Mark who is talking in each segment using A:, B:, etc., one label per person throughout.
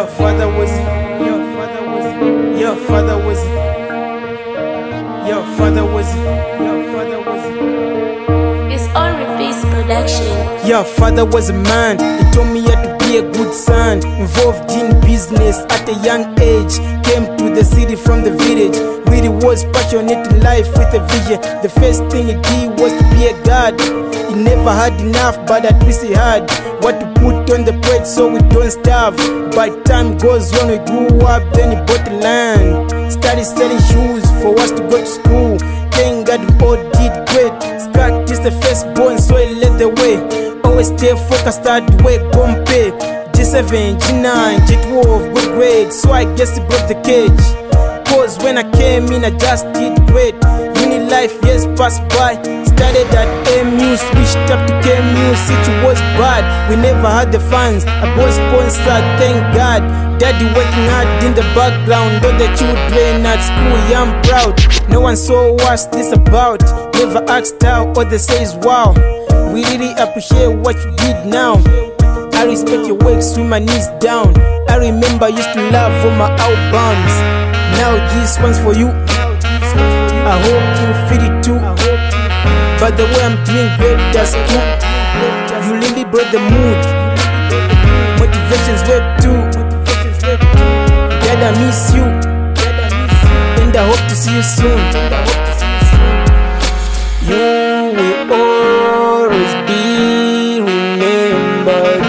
A: Your father was it. Your father was it. Your father was it. Your father was. Your father was.
B: It's all repeats production.
A: Your father was a man. He told me how to be a good son. Involved in business at a young age. Came to the city from the village. Really was passionate in life with a vision. The first thing he did was to be a god. He never had enough, but at least he had what to put on the plate so we don't starve. But time goes on, we grew up, then he bought the land. Started selling shoes for us to go to school. Thank God we all did great. Scott is the first born, so he led the way. Always stay focused, the way, pay. G7, G9, G12, good grade. So I guess he broke the cage. Cause when I came in, I just did great. Uni life, years passed by. Started at MU, switched up to KMU. City was bad, we never had the funds. I was sponsored, thank God. Daddy working hard in the background. All the children at school, I'm proud. No one saw what's this about. Never asked how, all they say is wow. We really appreciate what you did now. I respect your work, swim my knees down. I remember used to love all my outbounds. Now this one's for you. I hope you feel it too. But the way I'm doing great, that's cool. You really brought the mood. Motivation's work too. Dad, I miss you. And I hope to see you soon. You will always be remembered.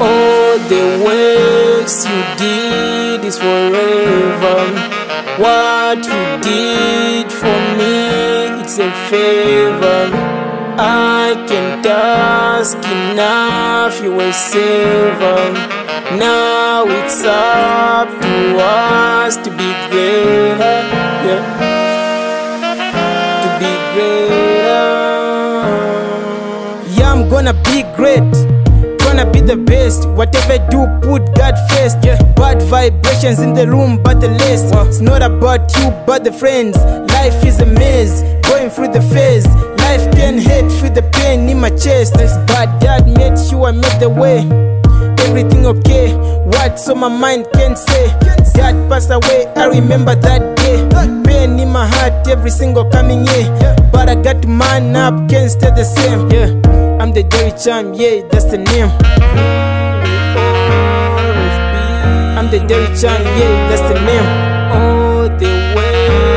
A: All the works you did is forever. What you did for me, it's a favor. I can't ask enough, you were saver. Now it's up to us to be greater. Yeah to be greater. Yeah, I'm gonna be great. Gonna be the best. Whatever I do, put God first. Yeah. Bad vibrations in the room, but the list. It's not about you, but the friends. Life is a maze, going through the phase. Life can hate, feel the pain in my chest. But God made sure I made the way everything okay. What's on my mind can't say. Dad passed away, I remember that day. Pain in my heart every single coming year. But I got man up, can't stay the same. Yeah, I'm the Jerry Cham, yeah, that's the name. I'm the Jerry Cham, yeah, that's the name. All the way.